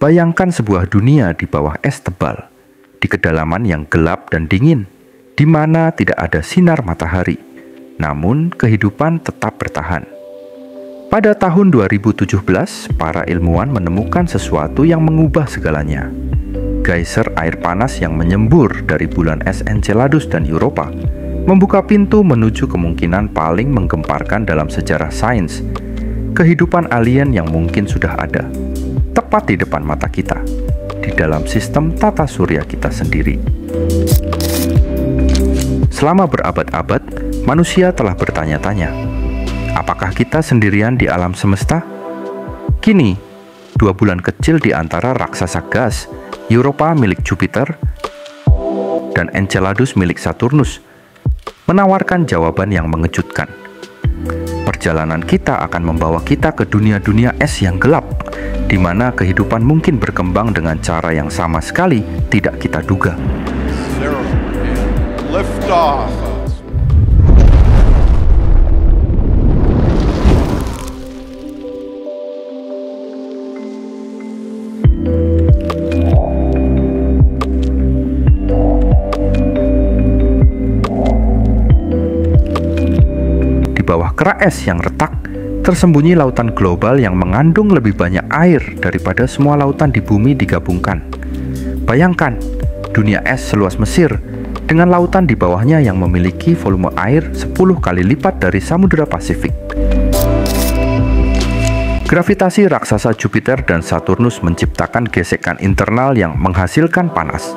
Bayangkan sebuah dunia di bawah es tebal, di kedalaman yang gelap dan dingin, di mana tidak ada sinar matahari, namun kehidupan tetap bertahan. Pada tahun 2017, para ilmuwan menemukan sesuatu yang mengubah segalanya. Geyser air panas yang menyembur dari bulan es Enceladus dan Europa membuka pintu menuju kemungkinan paling menggemparkan dalam sejarah sains, kehidupan alien yang mungkin sudah ada, tepat di depan mata kita, di dalam sistem tata surya kita sendiri. Selama berabad-abad, manusia telah bertanya-tanya, apakah kita sendirian di alam semesta? Kini, dua bulan kecil di antara raksasa gas, Europa milik Jupiter, dan Enceladus milik Saturnus, menawarkan jawaban yang mengejutkan. Perjalanan kita akan membawa kita ke dunia-dunia es yang gelap, di mana kehidupan mungkin berkembang dengan cara yang sama sekali tidak kita duga. Lift. Kerak es yang retak, tersembunyi lautan global yang mengandung lebih banyak air daripada semua lautan di bumi digabungkan. Bayangkan, dunia es seluas Mesir dengan lautan di bawahnya yang memiliki volume air 10 kali lipat dari Samudra Pasifik. Gravitasi raksasa Jupiter dan Saturnus menciptakan gesekan internal yang menghasilkan panas.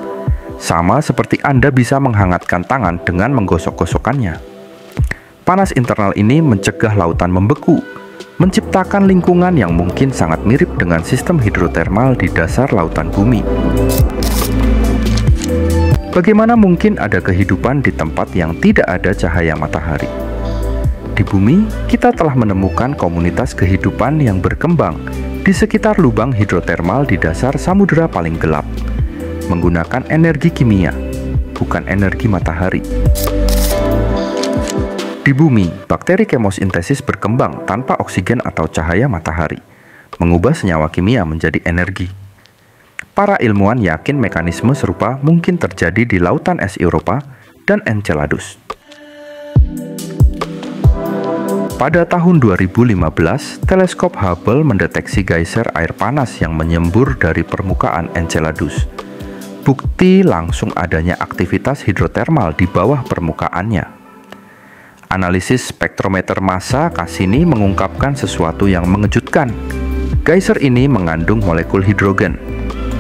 Sama seperti Anda bisa menghangatkan tangan dengan menggosok-gosokkannya. Panas internal ini mencegah lautan membeku, menciptakan lingkungan yang mungkin sangat mirip dengan sistem hidrotermal di dasar lautan bumi. Bagaimana mungkin ada kehidupan di tempat yang tidak ada cahaya matahari? Di bumi, kita telah menemukan komunitas kehidupan yang berkembang di sekitar lubang hidrotermal di dasar samudera paling gelap, menggunakan energi kimia, bukan energi matahari. Di bumi, bakteri kemosintesis berkembang tanpa oksigen atau cahaya matahari, mengubah senyawa kimia menjadi energi. Para ilmuwan yakin mekanisme serupa mungkin terjadi di lautan es Eropa dan Enceladus. Pada tahun 2015, teleskop Hubble mendeteksi geyser air panas yang menyembur dari permukaan Enceladus. Bukti langsung adanya aktivitas hidrotermal di bawah permukaannya. Analisis spektrometer massa Cassini mengungkapkan sesuatu yang mengejutkan. Geyser ini mengandung molekul hidrogen.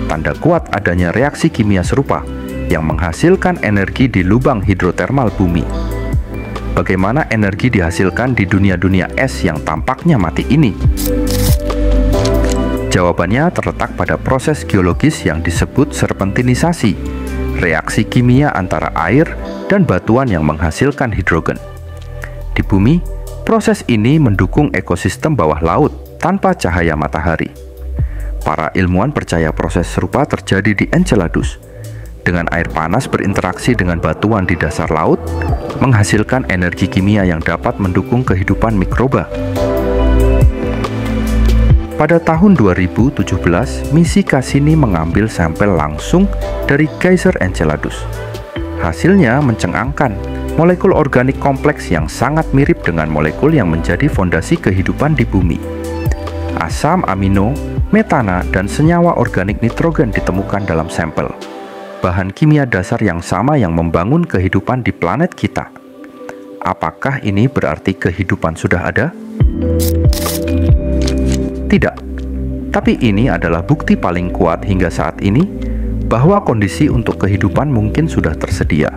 Tanda kuat adanya reaksi kimia serupa yang menghasilkan energi di lubang hidrotermal bumi. Bagaimana energi dihasilkan di dunia-dunia es yang tampaknya mati ini? Jawabannya terletak pada proses geologis yang disebut serpentinisasi, reaksi kimia antara air dan batuan yang menghasilkan hidrogen. Di bumi, proses ini mendukung ekosistem bawah laut tanpa cahaya matahari. Para ilmuwan percaya proses serupa terjadi di Enceladus. Dengan air panas berinteraksi dengan batuan di dasar laut, menghasilkan energi kimia yang dapat mendukung kehidupan mikroba. Pada tahun 2017, misi Cassini mengambil sampel langsung dari Geyser Enceladus. Hasilnya mencengangkan molekul organik kompleks yang sangat mirip dengan molekul yang menjadi fondasi kehidupan di bumi. Asam amino, metana, dan senyawa organik nitrogen ditemukan dalam sampel. Bahan kimia dasar yang sama yang membangun kehidupan di planet kita. Apakah ini berarti kehidupan sudah ada? Tidak. Tapi ini adalah bukti paling kuat hingga saat ini bahwa kondisi untuk kehidupan mungkin sudah tersedia.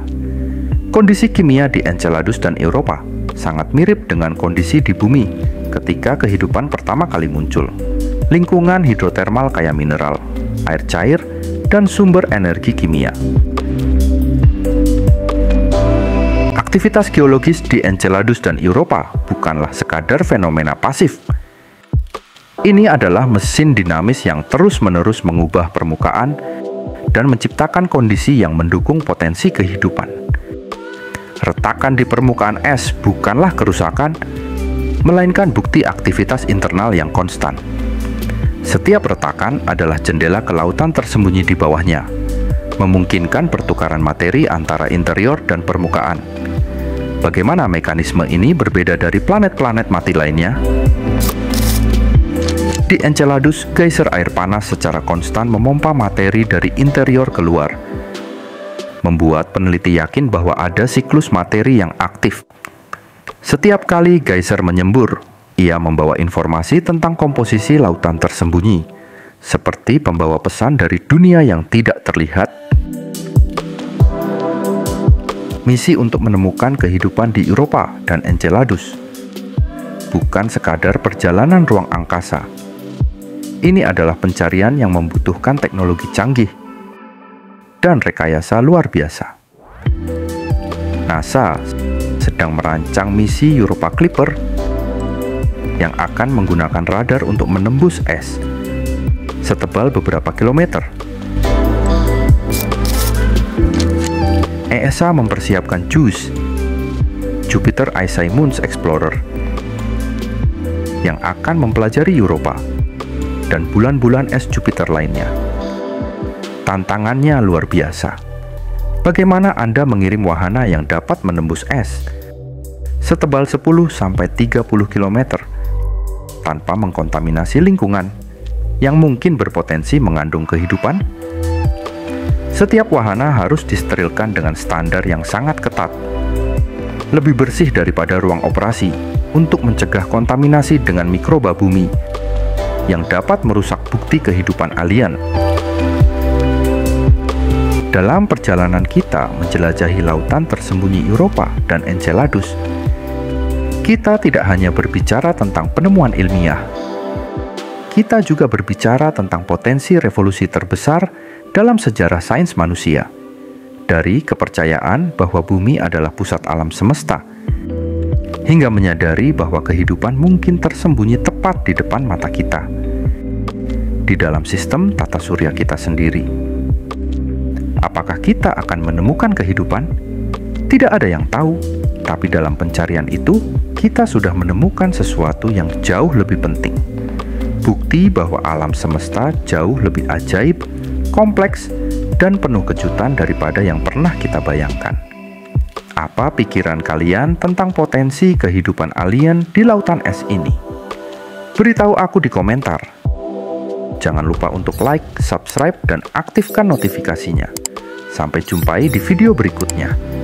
Kondisi kimia di Enceladus dan Eropa sangat mirip dengan kondisi di bumi ketika kehidupan pertama kali muncul. Lingkungan hidrotermal kaya mineral, air cair, dan sumber energi kimia. Aktivitas geologis di Enceladus dan Eropa bukanlah sekadar fenomena pasif. Ini adalah mesin dinamis yang terus-menerus mengubah permukaan dan menciptakan kondisi yang mendukung potensi kehidupan. Retakan di permukaan es bukanlah kerusakan, melainkan bukti aktivitas internal yang konstan. Setiap retakan adalah jendela ke lautan tersembunyi di bawahnya, memungkinkan pertukaran materi antara interior dan permukaan. Bagaimana mekanisme ini berbeda dari planet-planet mati lainnya? Di Enceladus, geyser air panas secara konstan memompa materi dari interior keluar, membuat peneliti yakin bahwa ada siklus materi yang aktif. Setiap kali geyser menyembur, ia membawa informasi tentang komposisi lautan tersembunyi, seperti pembawa pesan dari dunia yang tidak terlihat. Misi untuk menemukan kehidupan di Eropa dan Enceladus bukan sekadar perjalanan ruang angkasa, ini adalah pencarian yang membutuhkan teknologi canggih dan rekayasa luar biasa. NASA sedang merancang misi Europa Clipper yang akan menggunakan radar untuk menembus es setebal beberapa kilometer. ESA mempersiapkan JUICE, Jupiter Icy Moons Explorer, yang akan mempelajari Europa dan bulan-bulan es Jupiter lainnya. Tantangannya luar biasa. Bagaimana Anda mengirim wahana yang dapat menembus es setebal 10-30 km tanpa mengkontaminasi lingkungan yang mungkin berpotensi mengandung kehidupan? Setiap wahana harus disterilkan dengan standar yang sangat ketat, lebih bersih daripada ruang operasi untuk mencegah kontaminasi dengan mikroba bumi yang dapat merusak bukti kehidupan alien. Dalam perjalanan kita menjelajahi lautan tersembunyi Eropa dan Enceladus, kita tidak hanya berbicara tentang penemuan ilmiah, kita juga berbicara tentang potensi revolusi terbesar dalam sejarah sains manusia. Dari kepercayaan bahwa bumi adalah pusat alam semesta, hingga menyadari bahwa kehidupan mungkin tersembunyi tepat di depan mata kita di dalam sistem tata surya kita sendiri. Apakah kita akan menemukan kehidupan? Tidak ada yang tahu, tapi dalam pencarian itu kita sudah menemukan sesuatu yang jauh lebih penting. Bukti bahwa alam semesta jauh lebih ajaib, kompleks, dan penuh kejutan daripada yang pernah kita bayangkan. Apa pikiran kalian tentang potensi kehidupan alien di lautan es ini? Beritahu aku di komentar. Jangan lupa untuk like, subscribe, dan aktifkan notifikasinya. Sampai jumpai di video berikutnya.